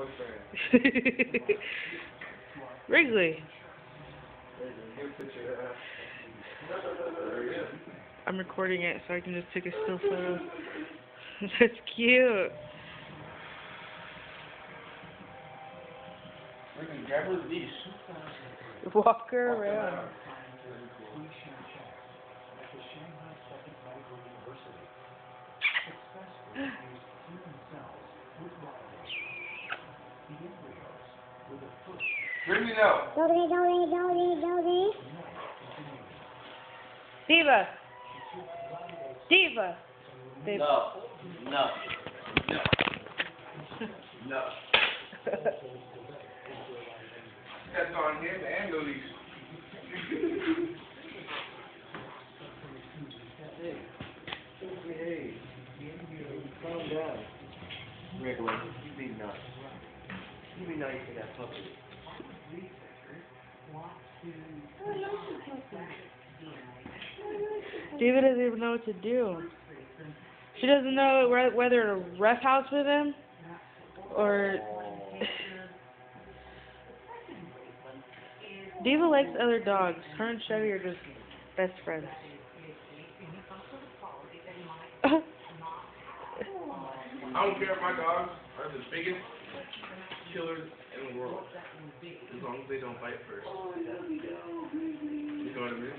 boyfriend. Rigley. I'm recording it so I can just take a still photo. That's cute. We can grab doggy. Deva. Deva. No. No. No. No. That's on him and the leash. Hey, calm down. Rigley, you be nice. You be nice to that puppy. Deva doesn't even know what to do. She doesn't know whether to ref house with him or. Deva likes other dogs. Her and Chevy are just best friends. I don't care if my dogs are the biggest killers in the world. As long as they don't bite first. You know what I mean?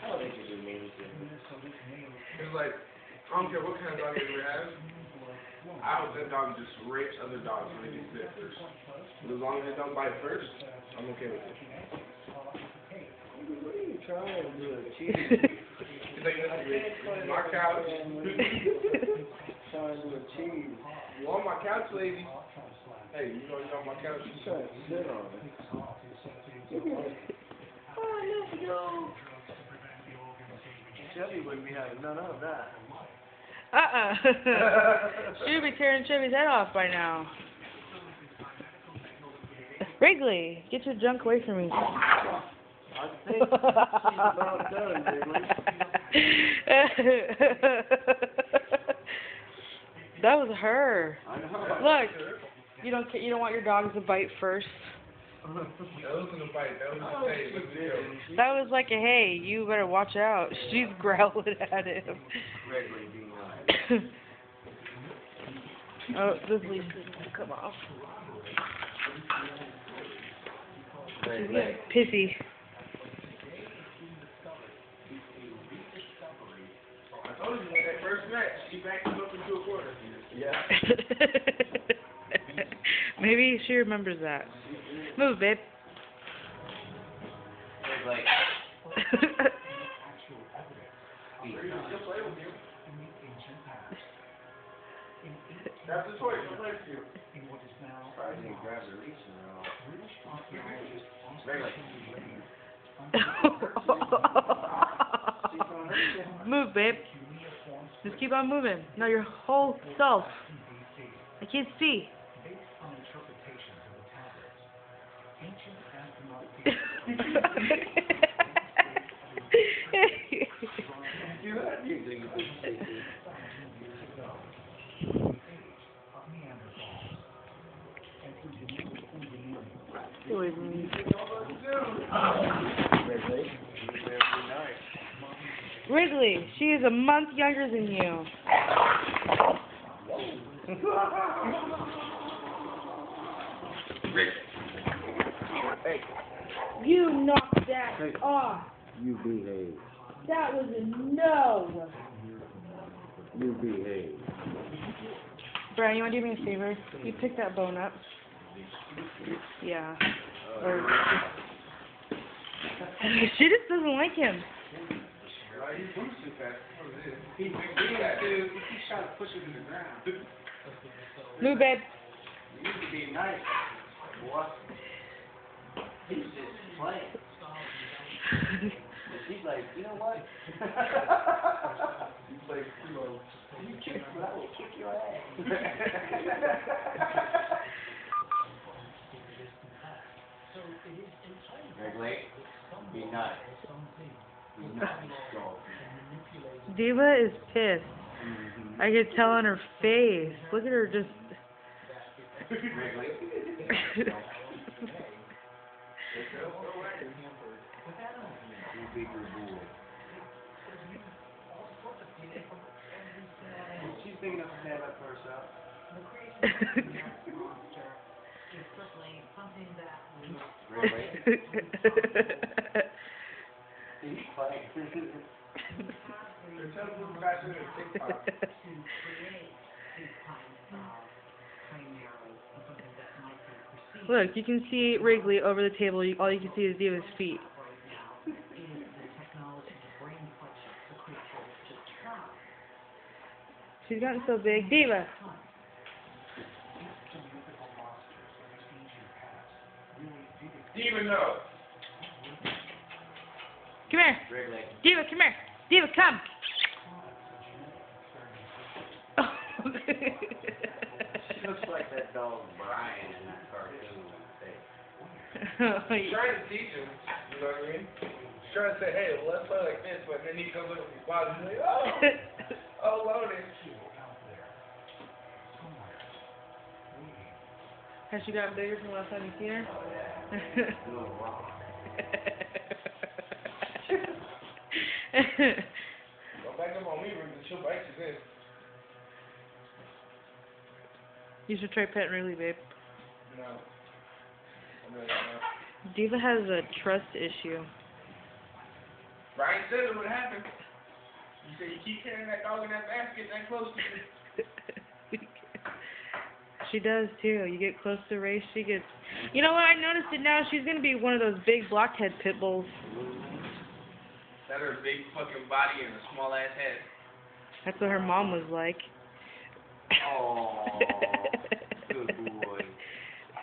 I don't think you do mean It's like, I don't care what kind of dog you ever have. I hope that dog just rapes other dogs when they get bit first. But as long as they don't bite first, I'm okay with it. What are you trying to do? Cheese? It's like, listen, my couch. Trying to do a cheese. You on my couch, lady? Hey, you know you're on my couch. You trying to sit on it. Chevy wouldn't be having none of that. Uh-uh. She'd be tearing Chevy's head off by now. Rigley, get your junk away from me. I think she's about done, Rigley. that was her. Look, you don't you don't want your dogs to bite first. That wasn't a fight. That was just hey, let's go. That was like a hey, you better watch out. She's growling at him. Rigley being nice. oh, this leash is gonna come off. She's pissy. I told you that first match, backed him up into a corner. Yeah. Maybe she remembers that. Move, babe. That's the choice. I'll play for you. I didn't grab the leash and all. Move, babe. Just keep on moving. Now your whole self. I can't see. You had Rigley. Very she is a month younger than you. Hey, You knocked that Hey. off. you behave. That was a no. You behave. Brian, you want to do me a favor? You pick that bone up. Yeah. Or she just doesn't like him. Uh, he's moving too fast. He's big fast. He's trying to push it to the ground. Move, babe. You need to be nice. What? He's just playing. But she's like, you know what? He's like, you know, you kick me, I will kick your ass. Rigley, be nice. Be nice, dog. Deva is pissed. I could tell on her face. Look at her just Rigley. You bigger boy. She's big enough to stand up for herself. Rigley. He's playing. Look, you can see Rigley over the table. You, all you can see is Deva's feet. She's gotten so big. Diva! Even though. Come here! Rigley. Deva, come here! Deva, come! She looks like that dog Brian in that cartoon. He's trying to teach him, you know what I mean? He's trying to say, hey, well, let's play like this, but then he comes up with his body, he's like, oh, oh, loaded. Has she gotten bigger from the last time you seen her? Oh, no wrong. Don't back up on me, Ruben, she'll bite you then. you should try petting Rigley, babe. No. Really. Deva has a trust issue. Brian said it would happen. You said you keep carrying that dog in that basket that close to you. she does too. You get close to race, she gets. You know what? I noticed it now. She's gonna be one of those big blockhead pit bulls. That her big fucking body and a small ass head. That's what her mom was like. Oh, good boy.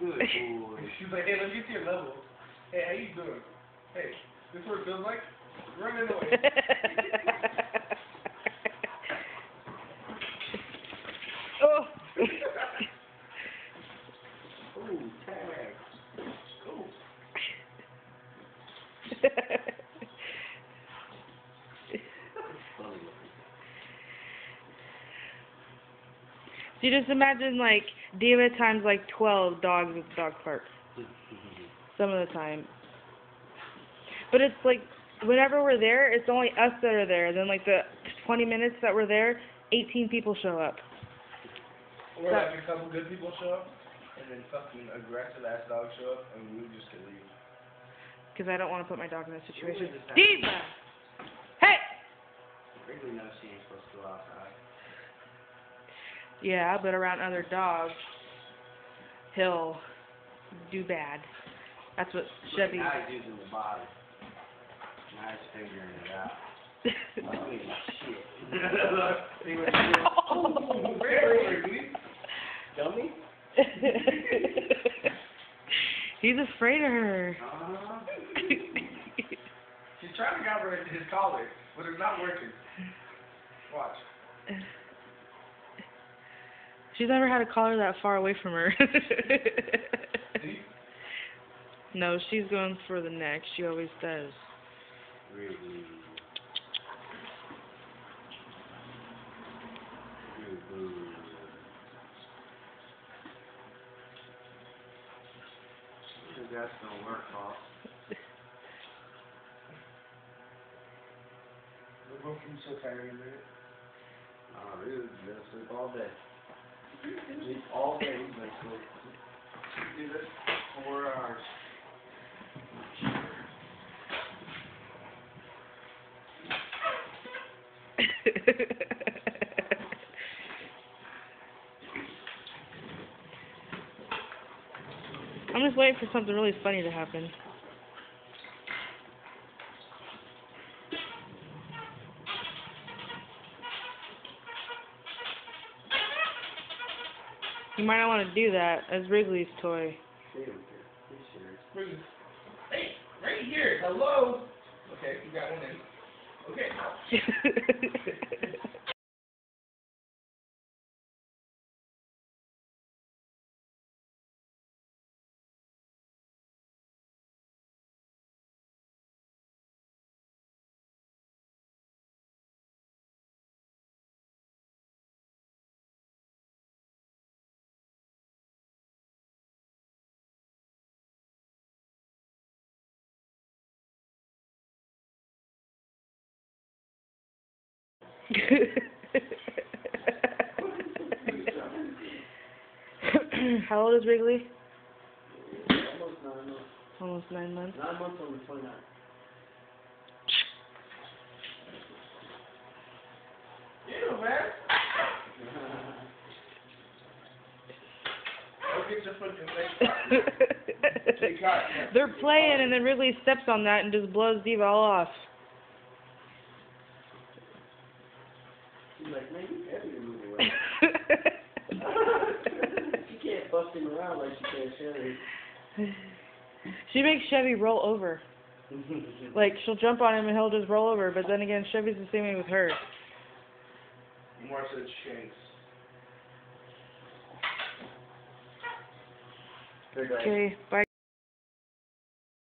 Good boy. She's like, hey, let me get to your level. Hey, how you doing? Hey, this what it feels like? Running away. So you just imagine like Deva times like twelve dogs with the dog park. Some of the time. But it's like whenever we're there, it's only us that are there. Then like the twenty minutes that we're there, eighteen people show up. Or like a couple good people show up, and then fucking aggressive ass dogs show up, and we just can leave. Because I don't want to put my dog in that situation. Really Deva! Hey! Rigley knows she ain't supposed to go outside. Yeah, but around other dogs, he'll do bad. That's what Chevy. Now he's using the bottom. Now he's figuring it out. Holy shit. See he did? Oh. Really? Dummy? He's afraid of her. Uh-huh. She's trying to grab her into his collar, but it's not working. Watch. She's never had a collar that far away from her. No, she's going for the neck. She always does. Rigley. Rigley. That's gonna work, Paul. We're both from so tired in a minute. Oh, dude, he's gonna sleep all day. Sleep all day, he's gonna. Do this four hours. I'm just waiting for something really funny to happen. You might not want to do that as Rigley's toy. See him here. He's serious. Where's- Hey, right here. Hello. Okay, you got one in. Okay. How old is Rigley? Almost nine months. Almost nine months. Nine months on the twenty-ninth. Ew, man. Go get your fucking face They're playing and then Rigley steps on that and just blows Deva all off. She's like, man, you heavy to move around. she can't bust him around like she can Sherry. she makes Chevy roll over. Like she'll jump on him and he'll just roll over, but then again Chevy's the same way with her. More said shanks. Okay, bye.